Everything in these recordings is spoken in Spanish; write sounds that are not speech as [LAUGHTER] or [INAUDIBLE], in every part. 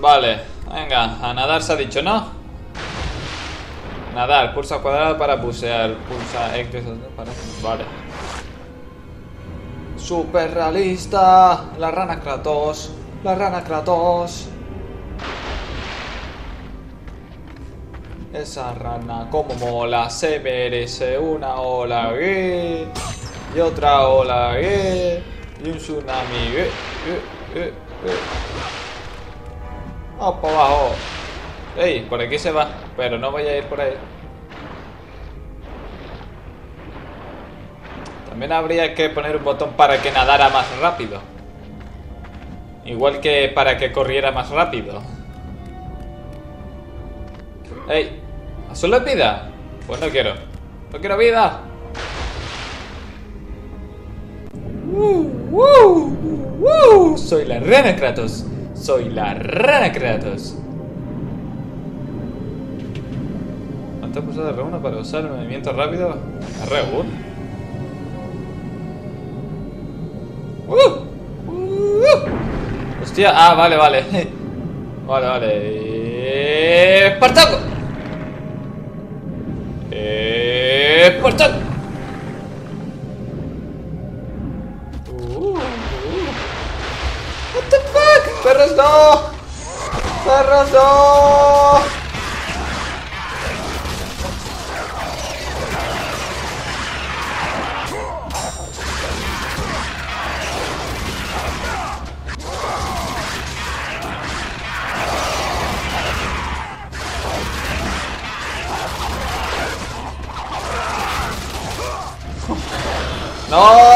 Vale, venga, a nadar se ha dicho, ¿no? Nadar, pulsa cuadrado para bucear, pulsa X. Vale. Super realista, la rana Kratos, la rana Kratos. Esa rana como mola, se merece una ola gay y otra ola gay y un tsunami. Vamos para abajo. Ey, por aquí se va, pero no voy a ir por ahí. También habría que poner un botón para que nadara más rápido. Igual que para que corriera más rápido. ¡Ey! ¿Solo es vida? Pues no quiero. ¡No quiero vida! ¡Uh! ¡Uh! ¡Uh! Soy la rana Kratos. Soy la rana Kratos. ¿Cuánto pulsado de R1 para usar el movimiento rápido? R1. ¡Uh! ¡Uh! Hostia, ah, vale, vale. [LAUGHS] Vale, vale. ¡Espartaco! ¡Espartaco! ¡Perros no! ¡Perros no! ¡No!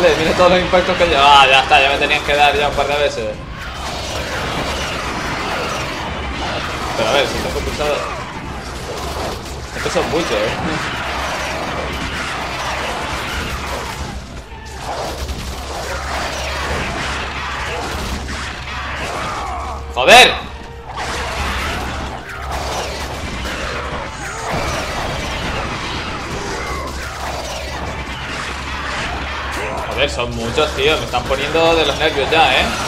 Vale, mira todos los impactos que yo. Ah, ya está, ya me tenían que dar ya un par de veces. Pero a ver, si tengo pulsado. Estos son muchos, eh. [LAUGHS] ¡Joder! Joder, son muchos, tío. Me están poniendo de los nervios ya, ¿eh?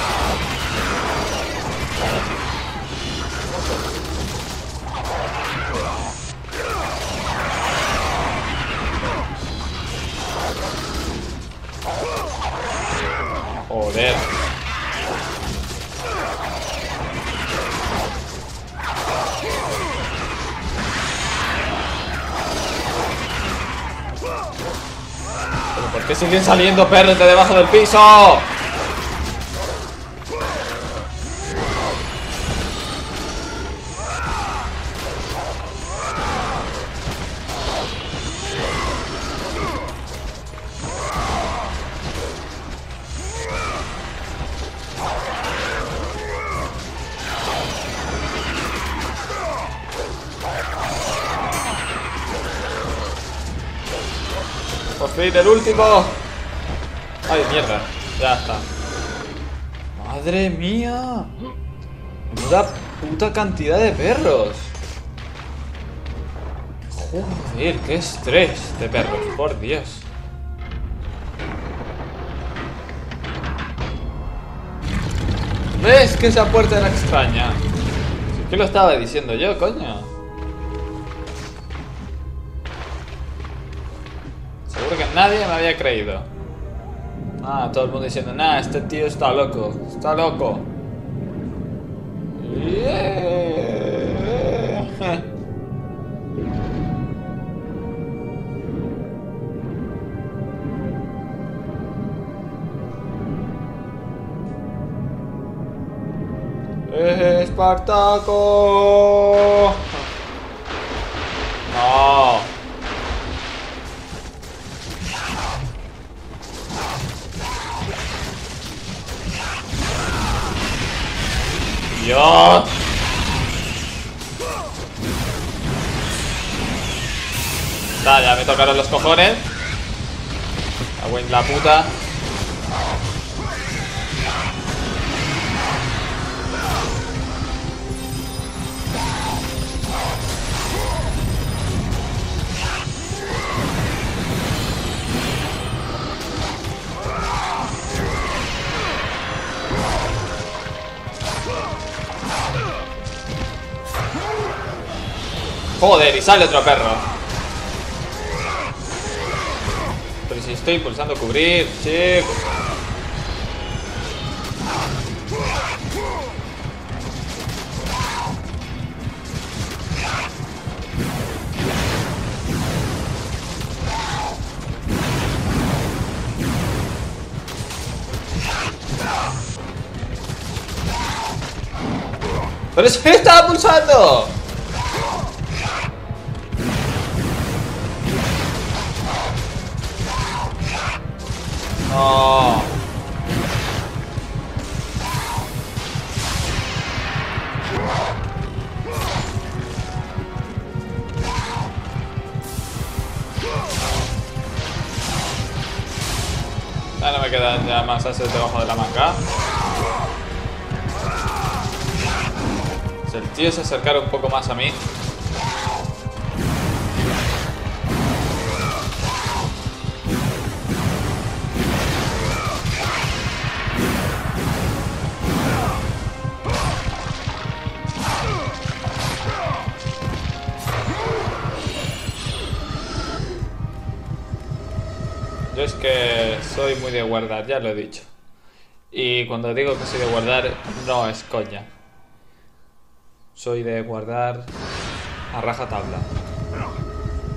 Siguen saliendo perros de debajo del piso? Fin, el último. Ay, mierda. Ya está. Madre mía. Una puta cantidad de perros. Joder, qué estrés de perros, por Dios. ¿Ves que esa puerta era extraña? Que lo estaba diciendo yo, coño. Nadie me había creído. Ah, todo el mundo diciendo, nah, este tío está loco, está loco. [LAUGHS] Yeah. ¡Espartaco! Dios. Está, ya me tocaron los cojones. Cago en la puta. Joder, y sale otro perro. Pero si estoy pulsando cubrir, chicos. ¡Pero yo estaba pulsando! No me quedan ya más ases debajo de la manga. Si el tío se acercara un poco más a mí. Soy muy de guardar, ya lo he dicho. Y cuando digo que soy de guardar, no es coña. Soy de guardar a raja tabla.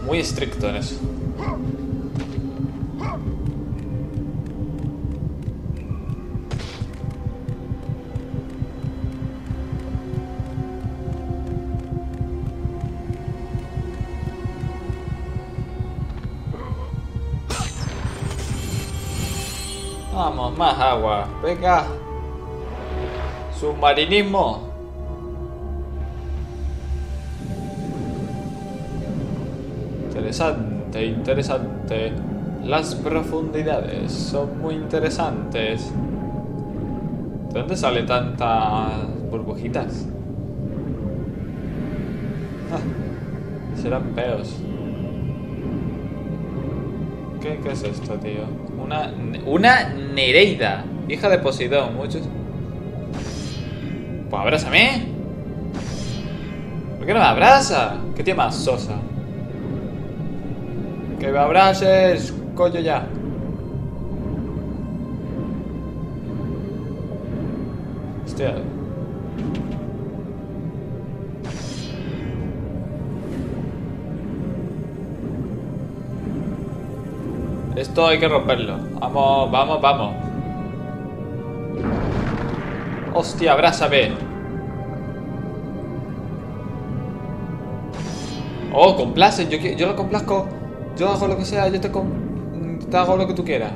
Muy estricto en eso. Más agua. Venga. Submarinismo. Interesante, interesante. Las profundidades son muy interesantes. ¿De dónde sale tantas burbujitas? Ah, serán peos. ¿Qué, ¿Qué es esto, tío? Una, una Nereida, hija de Poseidón. Muchos. Pues abrázame. ¿Por qué no me abraza? ¿Qué tío más sosa? Que me abraces, coño ya. Hostia. Esto hay que romperlo. Vamos, vamos, vamos. Hostia, abrázame. Oh, complace. Yo, yo lo complazco. Yo hago lo que sea. Yo te, te hago lo que tú quieras.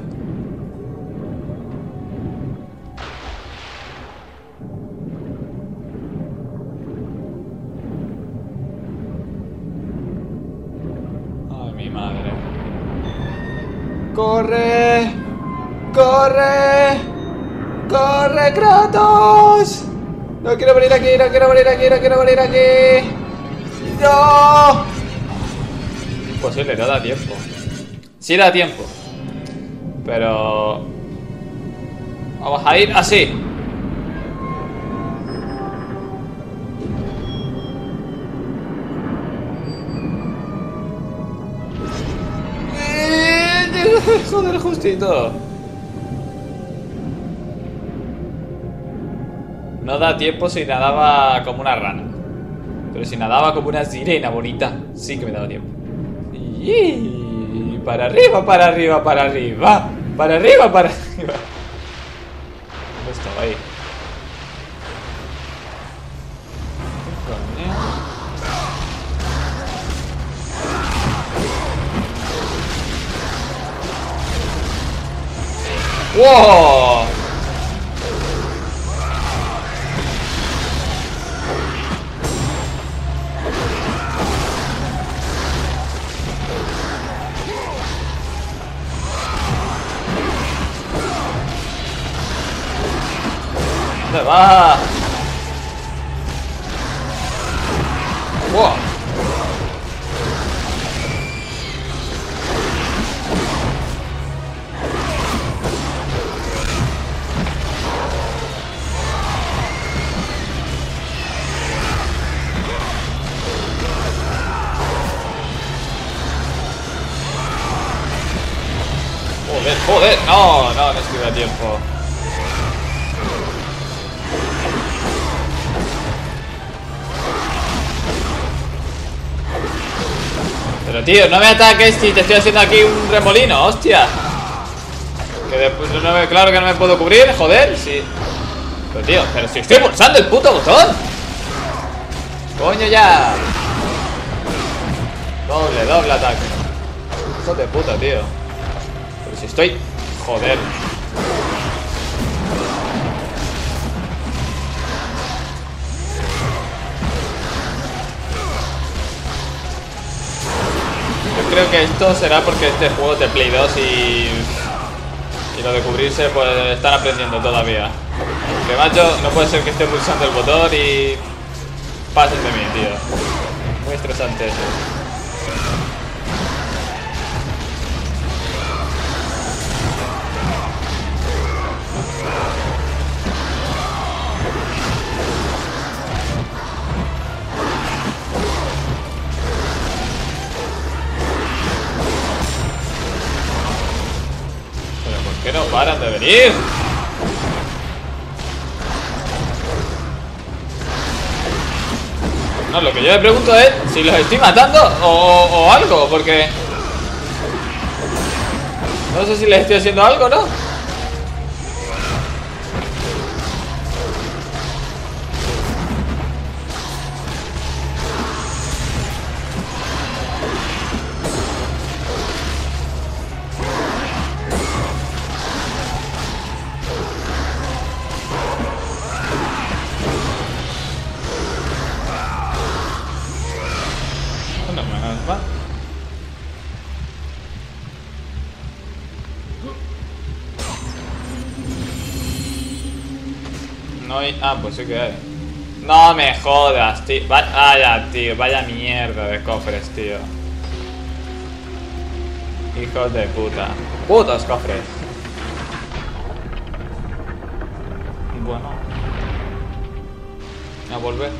¡Corre! ¡Corre! ¡Corre, Kratos! No quiero morir aquí, no quiero morir aquí, no quiero morir aquí. ¡No! Imposible, no da tiempo. Sí da tiempo. Pero... Vamos a ir así. Joder, justito. No da tiempo si nadaba como una rana. Pero si nadaba como una sirena bonita, sí que me daba tiempo. Y para arriba, para arriba, para arriba. Para arriba, para arriba. ¿Dónde estaba ahí? ¡Wow! ¿Dónde tiempo. Pero tío, no me ataques si te estoy haciendo aquí un remolino, hostia. Que después no me, claro que no me puedo cubrir, joder, sí. Pero tío, pero si estoy pulsando el puto botón. Coño ya. Doble, doble ataque. Hijo de puta, tío. Estoy. Joder. Yo creo que esto será porque este juego de Play 2 y... Y lo de cubrirse pues están aprendiendo todavía. Que macho, no puede ser que esté pulsando el botón y... Pases de mí, tío. Muy estresante eso. De venir? No, lo que yo me pregunto es si los estoy matando o, o algo, porque... No sé si les estoy haciendo algo, ¿no? Ah, pues sí que hay. No me jodas, tío. Va- Vaya, tío. Vaya mierda de cofres, tío. Hijos de puta. Putos cofres. Bueno. A volver.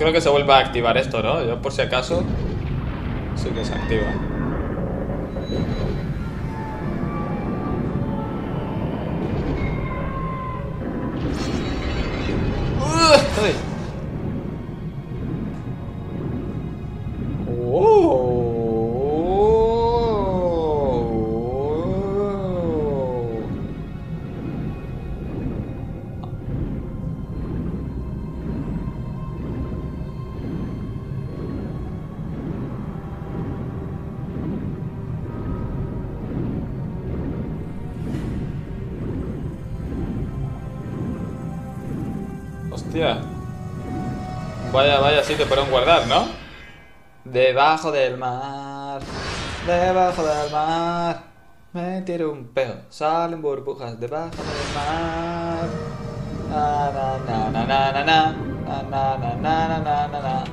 Creo que se vuelva a activar esto, ¿no? Yo por si acaso sí que se activa. Vaya, vaya sitio para un guardar, ¿no? Debajo del mar. Debajo del mar. Me tiro un peo. Salen burbujas debajo del mar. Na na na na na na na. Na na na na na na.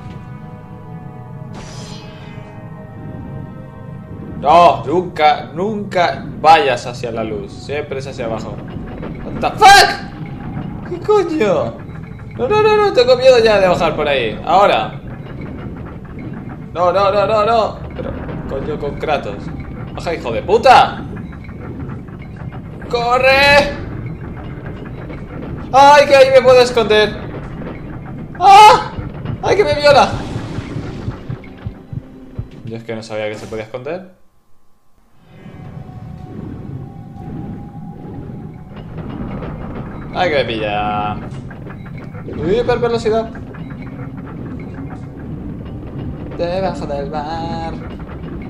No, nunca, nunca vayas hacia la luz. Siempre es hacia abajo. What the fuck? ¿Qué coño? No, no, no, no, tengo miedo ya de bajar por ahí. Ahora. No, no, no, no, no. Pero, coño, con Kratos. Baja, hijo de puta. ¡Corre! ¡Ay, que ahí me puedo esconder! ¡Ah! ¡Ay, que me viola! Yo es que no sabía que se podía esconder. ¡Ay, que me pilla! Hiper velocidad. Debajo del mar.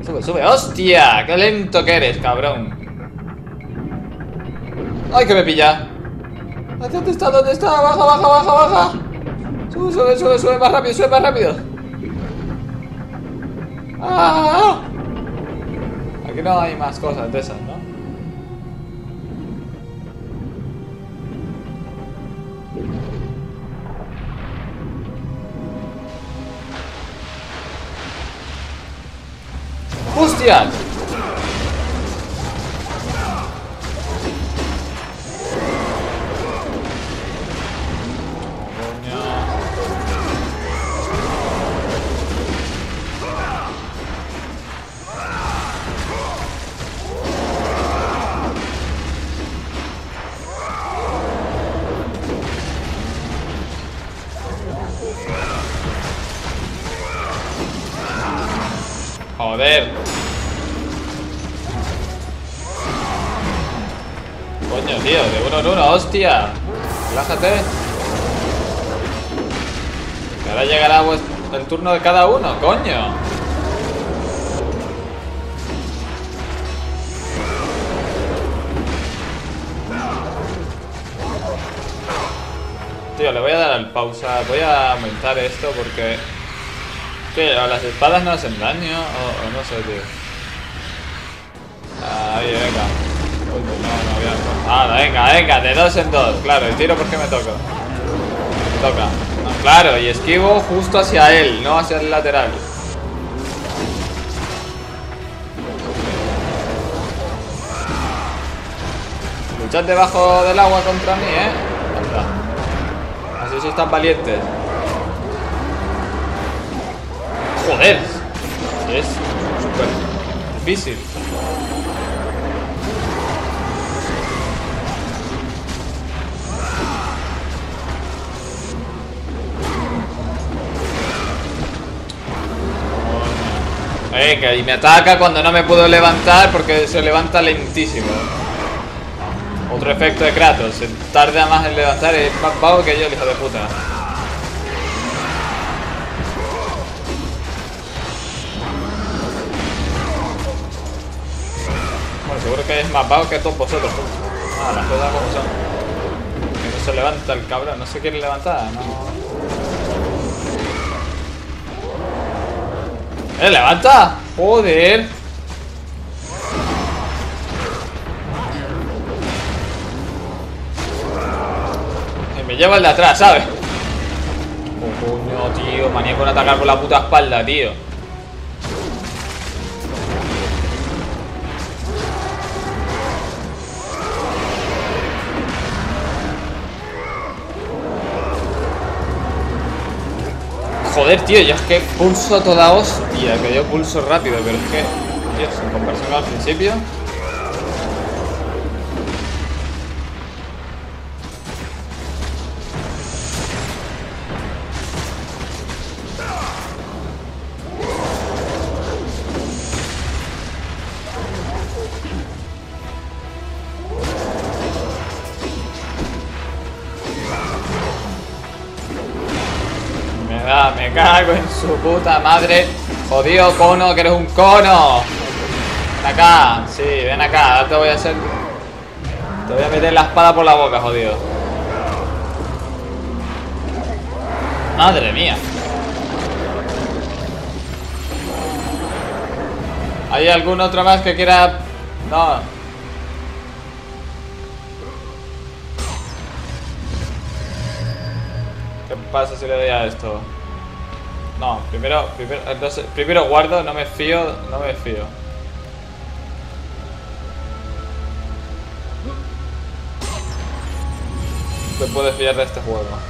Sube, sube. ¡Hostia! ¡Qué lento que eres, cabrón! ¡Ay, que me pilla! ¿Dónde está? ¿Dónde está? ¡Baja, baja, baja, baja! Sube, sube, sube, sube más rápido, sube más rápido. ¡Ah! Aquí no hay más cosas de esas, ¿no? ¡Hostia! Tío, de uno en uno, hostia. Relájate. Que ahora llegará el turno de cada uno, coño. Tío, le voy a dar al pausa. Voy a aumentar esto porque... Tío, las espadas no hacen daño o, no sé, tío. Ahí, venga. Ah, venga, venga, de dos en dos. Claro, el tiro porque me toca. Me toca. claro, y esquivo justo hacia él, no hacia el lateral. Luchad debajo del agua contra mí, ¿eh? esos tan valientes. Joder. Es súper difícil. Eh, y me ataca cuando no me puedo levantar porque se levanta lentísimo. Otro efecto de Kratos. Se tarda más en levantar es más vago que yo, el hijo de puta. Bueno, seguro que es más vago que todos vosotros. Ah, las cosas como son. Que no se levanta el cabrón. No se quiere levantar, no. ¡Eh, levanta! ¡Joder! lleva el de atrás, ¿sabes? Oh, coño, tío. Manía con atacar por la puta espalda, tío. Joder, tío, ya es que pulso a toda hostia, que yo pulso rápido, pero es que, tío, en comparación al principio... puta madre. Jodido cono, que eres un cono. Ven acá, sí, ven acá. Ahora te voy a hacer. Te voy a meter la espada por la boca, jodido. Madre mía. ¿Hay algún otro más que quiera.? No. ¿Qué pasa si le doy a esto? No, primero, primero, entonces, primero guardo, no me fío, no me fío. Te puedes fiar de este juego.